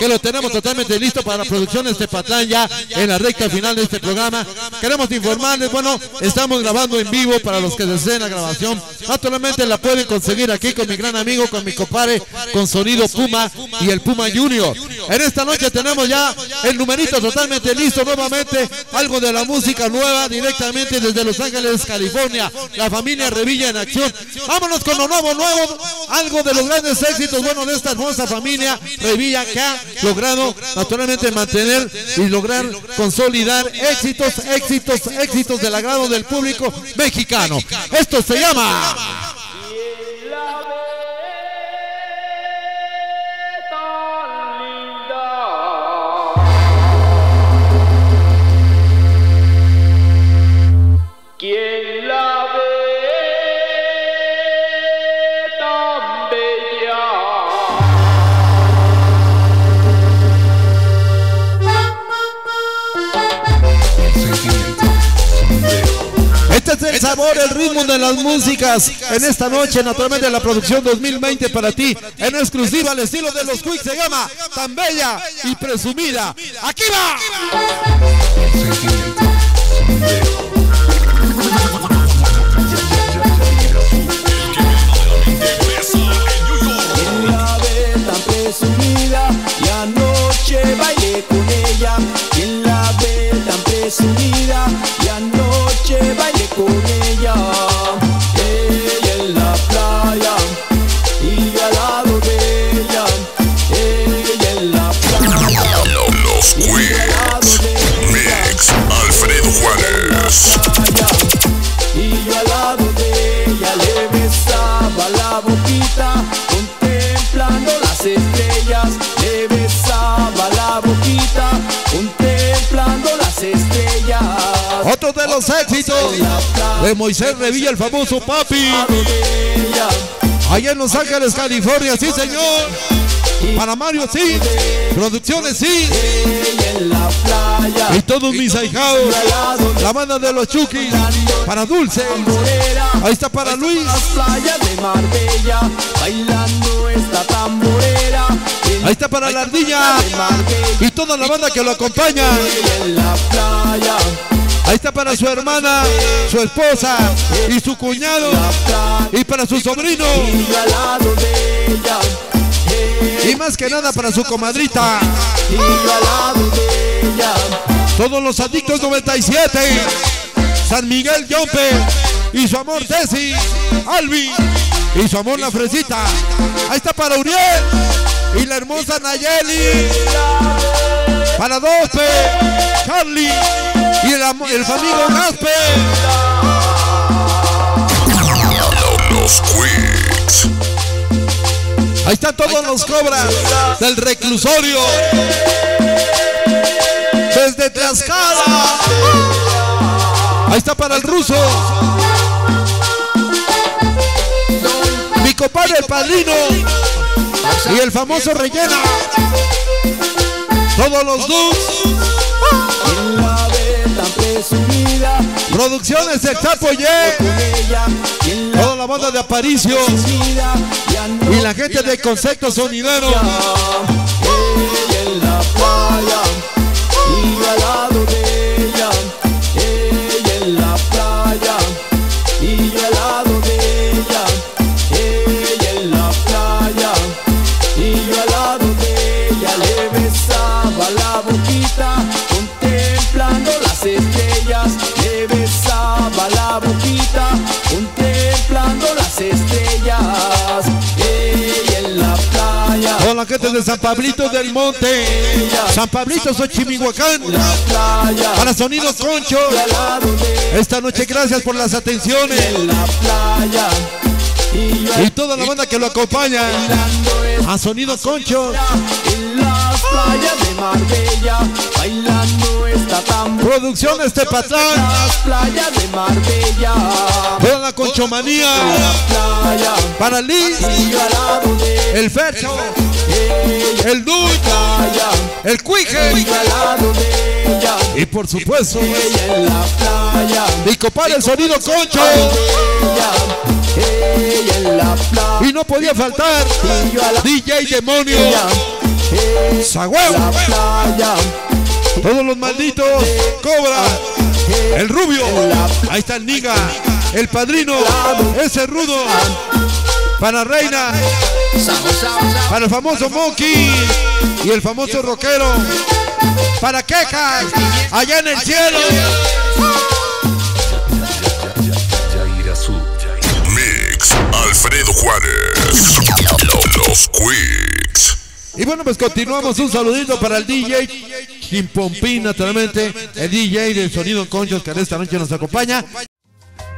que lo tenemos totalmente listo para la producción de este ya en la recta final de este programa. Queremos informarles, bueno, estamos grabando en vivo para los que deseen la grabación. Naturalmente la pueden conseguir aquí con mi gran amigo, con mi compadre, con Sonido Puma y el Puma Junior. En esta noche tenemos ya el numerito totalmente listo nuevamente, algo de la música nueva directamente desde Los Ángeles, California. La familia Revilla en acción. Vámonos con lo nuevo, nuevo, algo de los grandes éxitos, bueno, de esta hermosa familia Revilla que ha logrado naturalmente mantener y lograr consolidar éxitos, éxitos, éxitos del agrado del público mexicano. Esto se llama... el sabor, el ritmo de las músicas en esta noche, naturalmente la producción 2020 para ti, en exclusiva al estilo de los Quick, se llama Tan Bella y Presumida. ¡Aquí va! Presumida y anoche Otro de los éxitos de Moisés Revilla, el famoso papi. Allá en Los Ángeles, California, sí señor. Para Mario, sí. Producciones, sí. Y todos mis ahijados. La banda de los Chukis. Para Dulce. Ahí está para Luis. Ahí está para la ardilla. Y toda la banda que lo acompaña. Ahí está para su hermana, su esposa y su cuñado. Y para su sobrino. y más que nada para su comadrita. Todos los adictos 97. San Miguel Yompe. Y su amor Tessy. Albi. Y su amor la fresita. Ahí está para Uriel. Y la hermosa Nayeli. Para Dope. Charlie. Y el, el amigo Gaspe. Los Quicks. Ahí están todos los cobras del reclusorio. Desde Tlaxcala. Ahí está para el ruso. Mi compadre el padrino. Y el famoso rellena. Todos los dos. Producciones El Chapo Ye. con ella quien la Toda la banda de Aparicio. Y la gente de Concepto Sonidero. La de San Pablito del Monte. San Pablito Xochimihuacán. playa Para Sonido Concho. Esta noche gracias por las atenciones. playa y toda la banda que lo acompaña. A Sonido Concho. playas de Marbella bailando esta de Marbella Toda la Conchomanía. la playa Para Liz. El Fercho. El Duy. El y Cuije. Y por supuesto. ella en la playa Mi compadre el Sonido Concho. Y no podía faltar. y DJ Demonio. Sagüeo. Todos los malditos. Cobra. El rubio. Ahí está el Niga. El padrino. Ese rudo. Para Reina. Para el famoso Monkey. Y el famoso rockero. Para Quejas. Allá en el cielo. Mix Alfredo Juárez. Los Quicks. Y bueno, pues continuamos. Un saludito para el DJ Chimpompín, naturalmente. El DJ del Sonido Conchos que esta noche nos acompaña.